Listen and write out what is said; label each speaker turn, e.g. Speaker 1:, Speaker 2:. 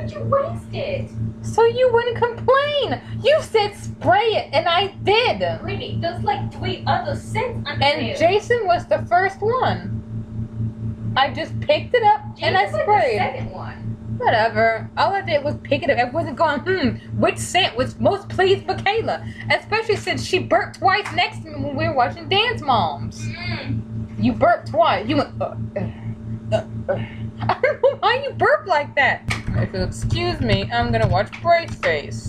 Speaker 1: would you waste it?
Speaker 2: So you wouldn't complain. You said spray it, and I did.
Speaker 1: Really, there's like three other scents under
Speaker 2: And
Speaker 1: there.
Speaker 2: Jason was the first one. I just picked it up and I
Speaker 1: Jason was
Speaker 2: sprayed.
Speaker 1: The second one.
Speaker 2: Whatever. All I did was pick it up. I wasn't going, hmm, which scent was most pleased with Kayla? Especially since she burped twice next to me when we were watching Dance Moms.
Speaker 1: Mm.
Speaker 2: You burped twice. You went, uh, uh, uh, uh. I don't know why you burp like that. If you'll excuse me, I'm gonna watch Brace Face.